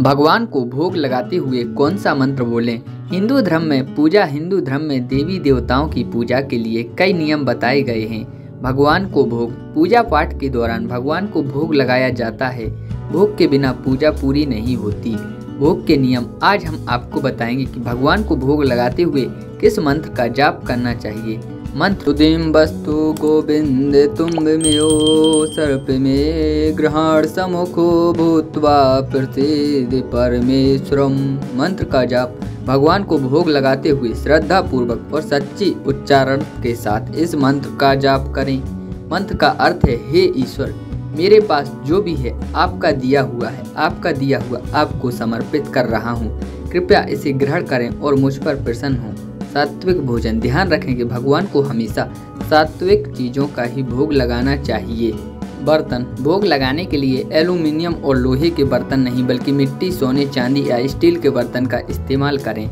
भगवान को भोग लगाते हुए कौन सा मंत्र बोलें? हिंदू धर्म में पूजा हिंदू धर्म में देवी देवताओं की पूजा के लिए कई नियम बताए गए हैं। भगवान को भोग, पूजा पाठ के दौरान भगवान को भोग लगाया जाता है। भोग के बिना पूजा पूरी नहीं होती। भोग के नियम आज हम आपको बताएँगे कि भगवान को भोग लगाते हुए किस मंत्र का जाप करना चाहिए। मंत्र उदिम वस्तु गोविंद तुम्बमेयो सर्प में ग्रहण समुखो भूतवा प्रसिद्ध परमेश्वरम मंत्र का जाप। भगवान को भोग लगाते हुए श्रद्धा पूर्वक और सच्ची उच्चारण के साथ इस मंत्र का जाप करें। मंत्र का अर्थ है, हे ईश्वर, मेरे पास जो भी है, आपका दिया हुआ है। आपका दिया हुआ आपको समर्पित कर रहा हूँ। कृपया इसे ग्रहण करें और मुझ पर प्रसन्न हों। सात्विक भोजन। ध्यान रखें कि भगवान को हमेशा सात्विक चीज़ों का ही भोग लगाना चाहिए। बर्तन। भोग लगाने के लिए एल्यूमिनियम और लोहे के बर्तन नहीं, बल्कि मिट्टी, सोने, चांदी या स्टील के बर्तन का इस्तेमाल करें।